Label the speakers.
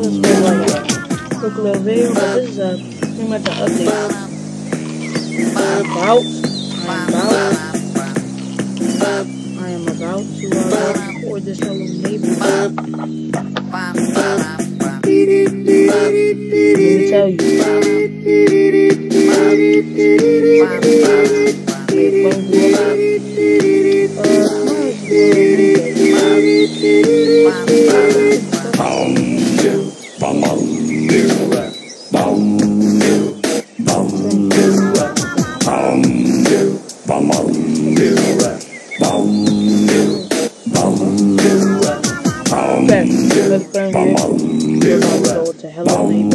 Speaker 1: todo o trabalho. Porque levei um pesado e matar a Deus. I'm about, I am about to unlock or this fellow neighbor. Let me tell you. Uh, Best, let's burn. We're about to go to